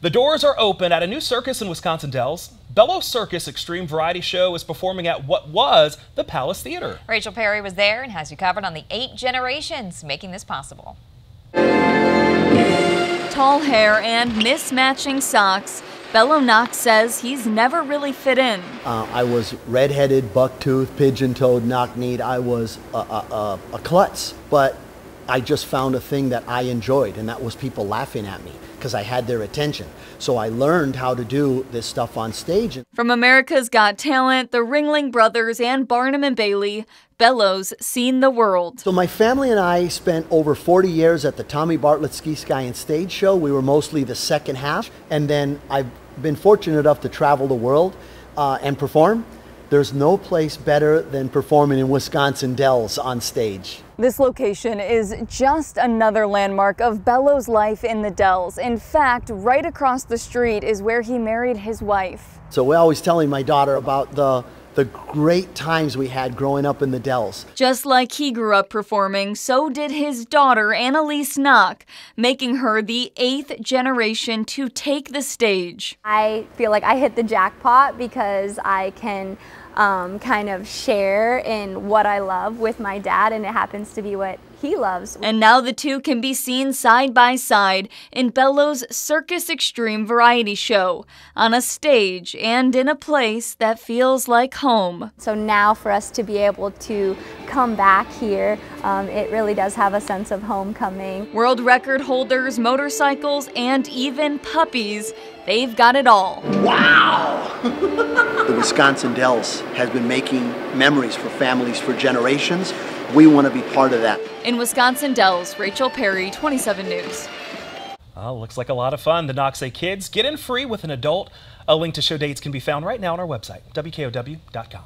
The doors are open at a new circus in Wisconsin Dells. Bello's Circus Extreme Variety Show is performing at what was the Palace Theater. Rachel Perry was there and has you covered on the eight generations making this possible. Tall hair and mismatching socks. Bello Nock says he's never really fit in. Uh, I was redheaded, bucktooth, pigeon-toed, knock-kneed. I was a, a, a, a klutz, but I just found a thing that I enjoyed, and that was people laughing at me because I had their attention. So I learned how to do this stuff on stage. From America's Got Talent, the Ringling Brothers, and Barnum and Bailey, Bello's seen the world. So my family and I spent over 40 years at the Tommy Bartlett Ski Sky and Stage Show. We were mostly the second half, and then I've been fortunate enough to travel the world uh, and perform. There's no place better than performing in Wisconsin Dells on stage. This location is just another landmark of Bello's life in the Dells. In fact, right across the street is where he married his wife. So we're always telling my daughter about the the great times we had growing up in the Dells. Just like he grew up performing, so did his daughter, Annalise Nock, making her the eighth generation to take the stage. I feel like I hit the jackpot because I can um, kind of share in what I love with my dad, and it happens to be what he loves. And now the two can be seen side by side in Bello's Circus Extreme variety show on a stage and in a place that feels like home. So now for us to be able to come back here, um, it really does have a sense of homecoming. World record holders, motorcycles, and even puppies, they've got it all. Wow! The Wisconsin Dells has been making memories for families for generations. We want to be part of that. In Wisconsin Dells, Rachel Perry, 27 News. Well, looks like a lot of fun. The Knox kids get in free with an adult. A link to show dates can be found right now on our website, WKOW.com.